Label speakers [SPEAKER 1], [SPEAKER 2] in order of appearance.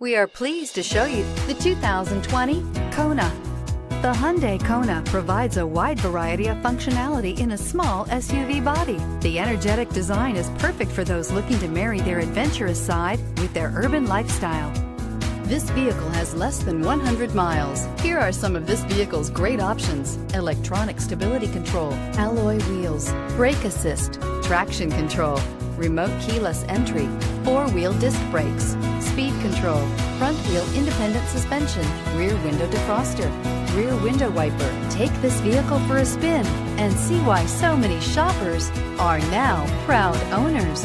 [SPEAKER 1] We are pleased to show you the 2020 Kona. The Hyundai Kona provides a wide variety of functionality in a small SUV body. The energetic design is perfect for those looking to marry their adventurous side with their urban lifestyle. This vehicle has less than 100 miles. Here are some of this vehicle's great options. Electronic stability control, alloy wheels, brake assist, traction control, remote keyless entry, four-wheel disc brakes, speed control, front wheel independent suspension, rear window defroster, rear window wiper. Take this vehicle for a spin and see why so many shoppers are now proud owners.